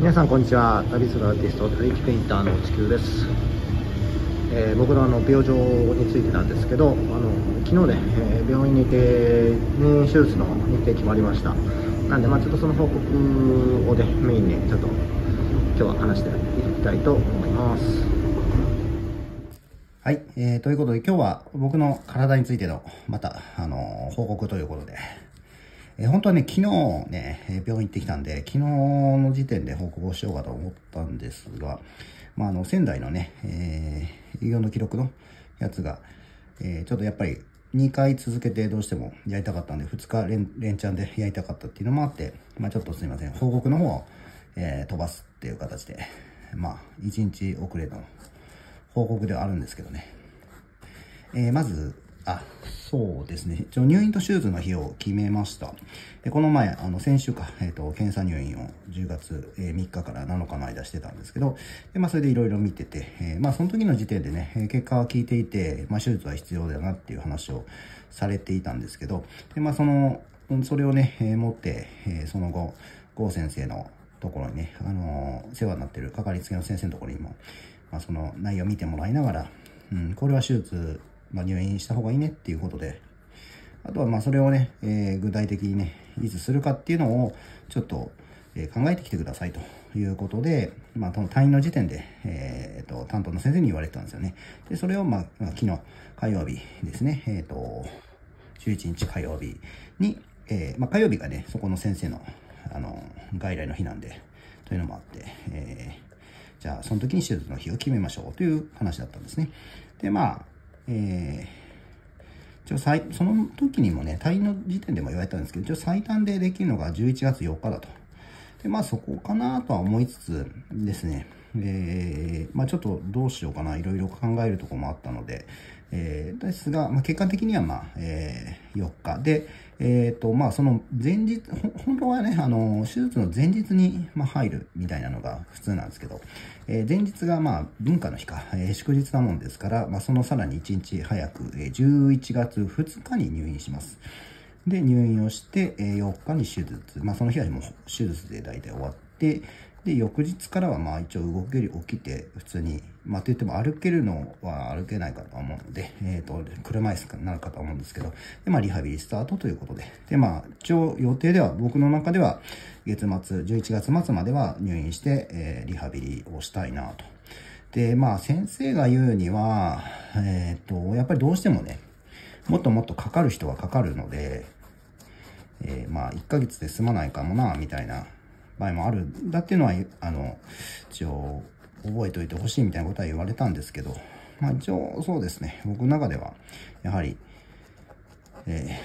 皆さんこんにちは。旅するアーティストトリックペインターの地球です、えー、僕のあの病状についてなんですけどあの昨日ね、えー、病院にて入院手術の日程決まりました。なんでまあちょっとその報告をねメインにちょっと今日は話していきたいと思います。はい、えー、ということで今日は僕の体についてのまたあの報告ということで。えー、本当はね、昨日ね、病院行ってきたんで、昨日の時点で報告をしようかと思ったんですが、まあ、あの、仙台のね、えー、医療の記録のやつが、えー、ちょっとやっぱり2回続けてどうしてもやりたかったんで、2日連連チャンでやりたかったっていうのもあって、まあちょっとすいません、報告の方を、えー、飛ばすっていう形で、まあ1日遅れの報告ではあるんですけどね。えー、まず、あ、そうですね。一応入院と手術の日を決めました。でこの前、あの、先週か、えっ、ー、と、検査入院を10月、えー、3日から7日の間してたんですけど、でまあ、それでいろいろ見てて、えー、まあ、その時の時点でね、結果は聞いていて、まあ、手術は必要だなっていう話をされていたんですけど、でまあ、その、それをね、え、持って、え、その後、郷先生のところにね、あの、世話になってるかかりつけの先生のところにも、まあ、その内容を見てもらいながら、うん、これは手術まあ、入院した方がいいねっていうことで、あとはまあそれをね、えー、具体的にね、いつするかっていうのをちょっと、えー、考えてきてくださいということで、まあ、退院の時点で、えー、と、担当の先生に言われてたんですよね。で、それをまあ、昨日火曜日ですね、えっ、ー、と、11日火曜日に、えー、まあ、火曜日がね、そこの先生の、あの、外来の日なんで、というのもあって、えー、じゃあ、その時に手術の日を決めましょうという話だったんですね。で、まあ、えー、最その時にもね、退院の時点でも言われたんですけど、一応最短でできるのが11月4日だと。で、まあそこかなとは思いつつですね、えー、まあちょっとどうしようかな、いろいろ考えるとこもあったので、えー、ですが、まあ、結果的には、まあ、えー、4日。で、えっ、ー、と、まあ、その前日、本当はね、あの、手術の前日に、まあ、入るみたいなのが普通なんですけど、えー、前日が、まあ、文化の日か、えー、祝日なもんですから、まあ、そのさらに1日早く、えー、11月2日に入院します。で、入院をして、えー、4日に手術。まあ、その日はもう手術で大体終わって、で、翌日からはまあ一応動ける、起きて、普通に、まあと言っても歩けるのは歩けないかと思うので、えっ、ー、と、車椅子になるかと思うんですけど、で、まあリハビリスタートということで、で、まあ一応予定では、僕の中では、月末、11月末までは入院して、えー、リハビリをしたいなと。で、まあ先生が言うには、えっ、ー、と、やっぱりどうしてもね、もっともっとかかる人はかかるので、えー、まあ1ヶ月で済まないかもな、みたいな場合もあるんだっていうのは、あの、一応、覚えておいてほしいみたいなことは言われたんですけど、まあ一応そうですね、僕の中では、やはり、え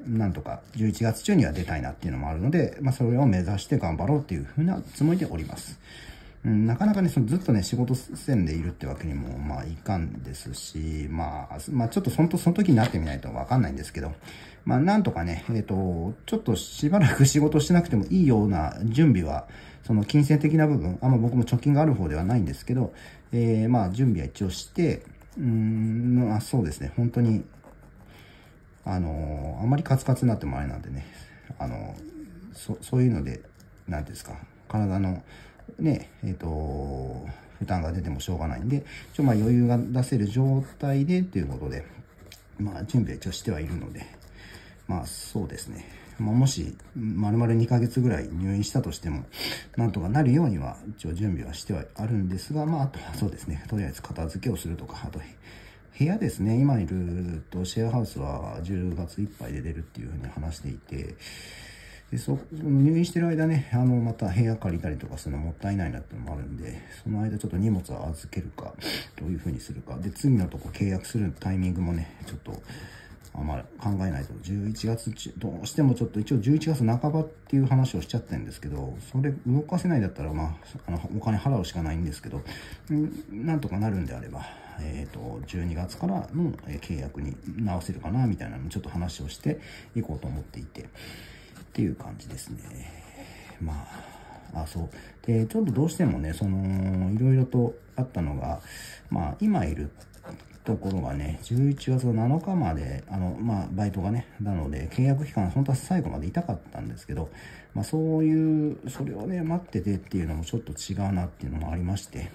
ー、なんとか11月中には出たいなっていうのもあるので、まあそれを目指して頑張ろうっていうふうなつもりでおります。うん、なかなかね、そのずっとね、仕事せんでいるってわけにも、まあ、いかんですし、まあ、まあ、ちょっとその、その時になってみないとわかんないんですけど、まあ、なんとかね、えっ、ー、と、ちょっとしばらく仕事しなくてもいいような準備は、その金銭的な部分、あんま僕も貯金がある方ではないんですけど、えー、まあ、準備は一応して、うーん、まあ、そうですね、本当に、あのあんまりカツカツになってもあれなんでね、あのそ、そういうので、なんですか、体の、ね、えっ、ー、と、負担が出てもしょうがないんで、ちょ、まあ余裕が出せる状態でということで、まあ準備は一応してはいるので、まあそうですね。まあ、もし、丸々2ヶ月ぐらい入院したとしても、なんとかなるようには、一応準備はしてはあるんですが、まあ、あとはそうですね、とりあえず片付けをするとか、あと、部屋ですね、今いるとシェアハウスは10月いっぱいで出るっていうふうに話していて、で、そ、入院してる間ね、あの、また部屋借りたりとかするのもったいないなっていうのもあるんで、その間ちょっと荷物を預けるか、どういう風にするか。で、次のとこ契約するタイミングもね、ちょっと、あまあ、考えないと、11月中、どうしてもちょっと一応11月半ばっていう話をしちゃってるんですけど、それ動かせないだったら、まあ、あの、お金払うしかないんですけど、なんとかなるんであれば、えっ、ー、と、12月からの契約に直せるかな、みたいなのちょっと話をしていこうと思っていて、っていう感じですね。まあ、あ、そう。で、ちょっとどうしてもね、その、いろいろとあったのが、まあ、今いるところがね、11月7日まで、あの、まあ、バイトがね、なので、契約期間、本当は最後まで痛かったんですけど、まあ、そういう、それをね、待っててっていうのもちょっと違うなっていうのもありまして、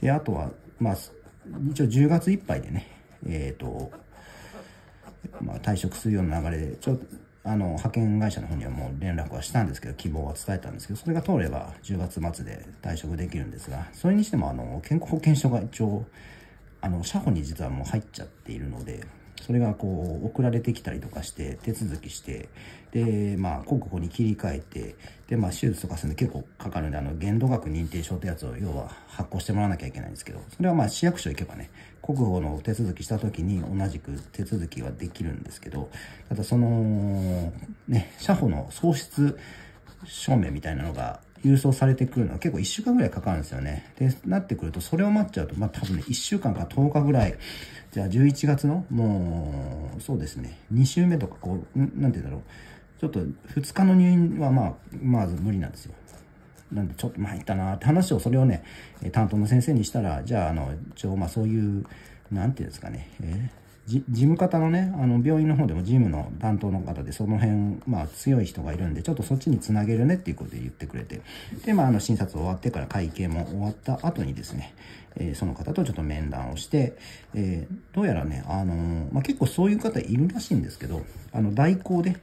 で、あとは、まあ、一応10月いっぱいでね、えっ、ー、と、まあ、退職するような流れで、ちょっと、あの、派遣会社の方にはもう連絡はしたんですけど、希望は伝えたんですけど、それが通れば10月末で退職できるんですが、それにしても、あの、健康保険証が一応、あの、社保に実はもう入っちゃっているので、それがこう、送られてきたりとかして、手続きして、で、まあ、国保に切り替えて、で、まあ、手術とかするんで結構かかるんで、あの、限度額認定証ってやつを、要は発行してもらわなきゃいけないんですけど、それはまあ、市役所行けばね、国保の手続きした時に同じく手続きはできるんですけど、ただその、ね、社保の喪失証明みたいなのが郵送されてくるのは結構1週間ぐらいかかるんですよね。で、なってくると、それを待っちゃうと、まあ多分ね、1週間か10日ぐらい、じゃあ11月の、もう、そうですね、2週目とか、こう、なんて言うんだろう。ちょっと2日の入院はまあ、まず無理なんですよ。なんでちょっと参ったなって話をそれをね、担当の先生にしたら、じゃあ、あの、一応まあそういう、なんていうんですかね、えー事務方のね、あの、病院の方でも事務の担当の方で、その辺、まあ、強い人がいるんで、ちょっとそっちにつなげるねっていうことで言ってくれて、で、まあ、あの、診察終わってから会計も終わった後にですね、えー、その方とちょっと面談をして、えー、どうやらね、あのー、まあ、結構そういう方いるらしいんですけど、あの、代行で、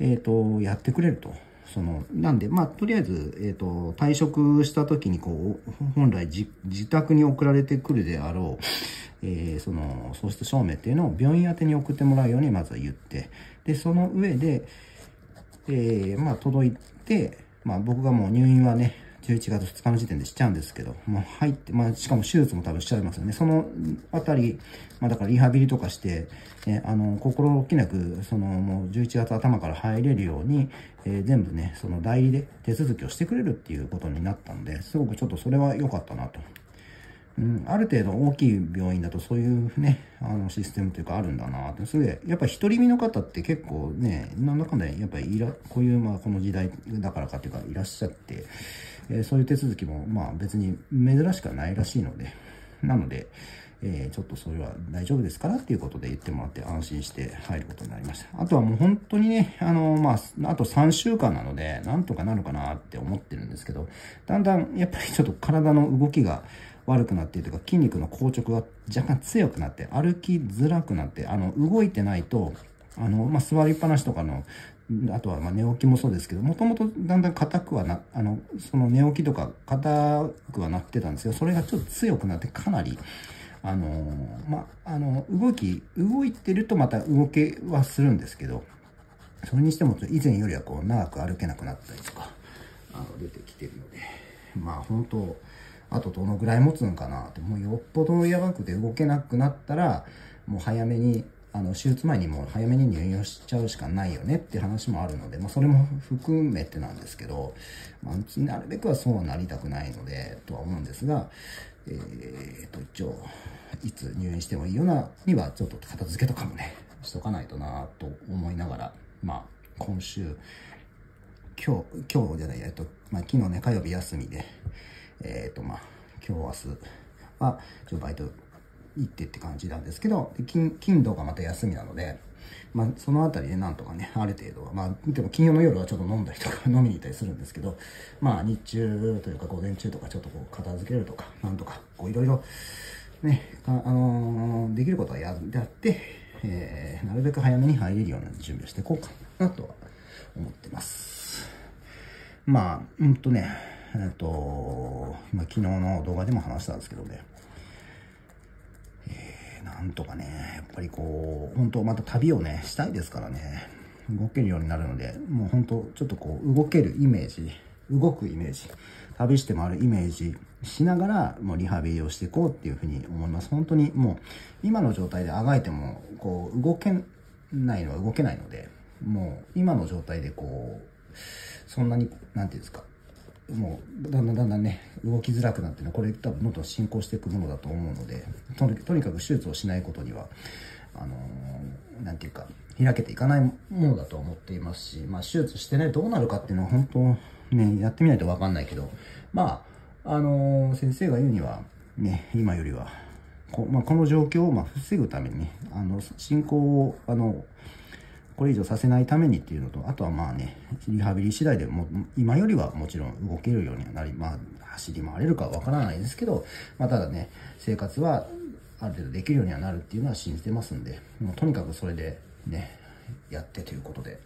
えっ、と、やってくれると。その、なんで、まあ、とりあえず、えっ、ー、と、退職した時に、こう、本来自宅に送られてくるであろう、えー、その、喪失証明っていうのを病院宛てに送ってもらうようにまずは言って、で、その上で、えー、まあ、届いて、まあ、僕がもう入院はね、11月2日の時点でしちゃうんですけど、まあ、入って、まあ、しかも手術も多分しちゃいますよね。そのあたり、まあ、だからリハビリとかして、ね、あの、心置きなく、その、もう11月頭から入れるように、えー、全部ね、その代理で手続きをしてくれるっていうことになったんで、すごくちょっとそれは良かったなと。うん、ある程度大きい病院だとそういうね、あのシステムというかあるんだなって。それで、やっぱり独り身の方って結構ね、なんだかんだやっぱりいら、こういうまあこの時代だからかっていうかいらっしゃって、えー、そういう手続きもまあ別に珍しくはないらしいので、なので、えー、ちょっとそれは大丈夫ですからっていうことで言ってもらって安心して入ることになりました。あとはもう本当にね、あの、まあ、あと3週間なので、なんとかなるかなって思ってるんですけど、だんだんやっぱり ちょっと体の動きが悪くなっているというか筋肉の硬直が若干強くなって歩きづらくなって、あの、動いてないと、あの、まあ、座りっぱなしとかのあとはま寝起きもそうですけど、もともとだんだん硬くはな、あの、その寝起きとか硬くはなってたんですけど、それがちょっと強くなってかなり、あのー、まあ、の、動き、動いてるとまた動けはするんですけど、それにしても以前よりはこう長く歩けなくなったりとか、あの、出てきてるので、まあ本当、あとどのぐらい持つのかなって、もうよっぽどやばくて動けなくなったら、もう早めにあの、手術前にもう早めに入院しちゃうしかないよねって話もあるので、まあ、それも含めてなんですけど、まあ、なるべくはそうなりたくないので、とは思うんですが、えー、と、一応、いつ入院してもいいようなには、ちょっと片付けとかもね、しとかないとなと思いながら、まあ、今週、今日、今日じゃない、えっと、まあ、昨日ね、火曜日休みで、えっ、と、まあ、今日明日は、ちょっとバイト行ってって感じなんですけど、金、金土がまた休みなので、まあ、そのあたりでなんとかね、ある程度は、まあ、でも金曜の夜はちょっと飲んだりとか 飲みに行ったりするんですけど、まあ、日中というか午前中とかちょっとこう片付けるとか、なんとか、こういろいろ、ね、あ、のー、できることはやって、えー、なるべく早めに入れるような準備をしていこうかなとは思ってます。まあ、うんとね、えっ、と、まあ、昨日の動画でも話したんですけどね、なんとかね、やっぱりこう、本当また旅をね、したいですからね、動けるようになるので、もう本当ちょっとこう、動けるイメージ、動くイメージ、旅して回るイメージしながら、もうリハビリをしていこうっていうふうに思います。本当にもう、今の状態であがいても、こう、動けないのは動けないので、もう、今の状態でこう、そんなに、なんていうんですか、もうだんだんだんだんね動きづらくなってねこれ多分どんどん進行していくものだと思うのでとにかく手術をしないことにはあのー、なんていうか開けていかないものだと思っていますし、まあ、手術してねどうなるかっていうのは本当ねやってみないと分かんないけどまああのー、先生が言うにはね今よりはこ,、まあ、この状況をまあ防ぐためにね、あの、進行を、あの、これ以上させないためにっていうのと、あとはまあね、リハビリ次第でも、今よりはもちろん動けるようにはなり、まあ、走り回れるかわからないですけど、まあ、ただね、生活はある程度できるようにはなるっていうのは信じてますんで、もうとにかくそれでね、やってということで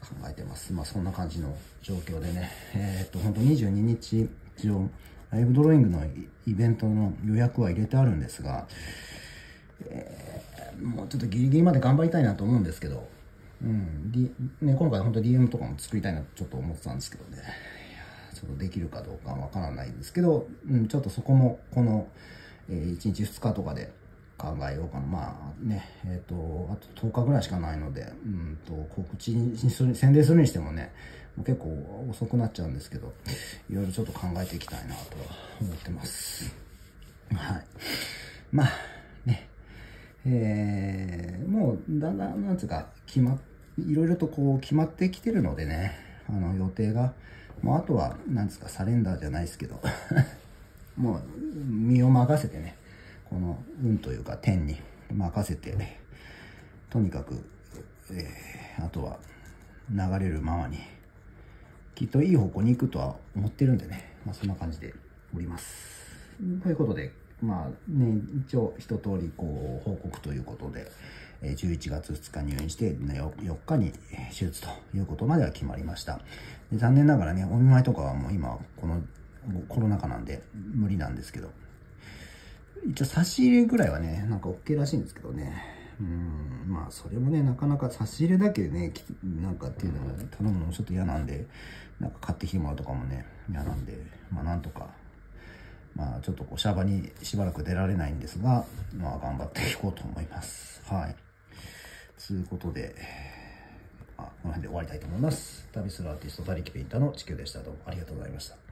考えてます。まあ、そんな感じの状況でね、えー、っと、本当22日、一応、ライブドローイングのイベントの予約は入れてあるんですが、えー、もうちょっとギリギリまで頑張りたいなと思うんですけど、うん、D、ね、今回本当 DM とかも作りたいなとちょっと思ってたんですけどね、ちょっとできるかどうかわからないんですけど、うん、ちょっとそこも、この、えー、1日2日とかで考えようかな。まあね、えっ、ー、と、あと10日ぐらいしかないので、うんと、告知にする、宣伝するにしてもね、もう結構遅くなっちゃうんですけど、いろいろちょっと考えていきたいなと思ってます。はい。まあ、ね、えー、もう、だんだん、なんつうか、決まって、いろいろとこう決まってきてるのでね、あの、予定が、もうあとは、なんつうか、サレンダーじゃないですけど、もう、身を任せてね、この運というか天に任せて、とにかく、えー、あとは流れるままに、きっといい方向に行くとは思ってるんでね、まあそんな感じでおります。ということで、まあね、一応一通りこう報告ということで、11月2日入院して4日に手術ということまでは決まりました。残念ながらね、お見舞いとかはもう今、このコロナ禍なんで無理なんですけど、一応差し入れぐらいはね、なんか OK らしいんですけどね。うん、まあそれもね、なかなか差し入れだけでね、なんかっていうのを頼むのもちょっと嫌なんで、なんか買ってきてもらうとかもね、嫌なんで、まあなんとか、まあちょっとこうシャバにしばらく出られないんですが、まあ頑張っていこうと思います。はい。ということで、あこの辺で終わりたいと思います。旅するアーティスト、他力ペインターの地球でした。どうもありがとうございました。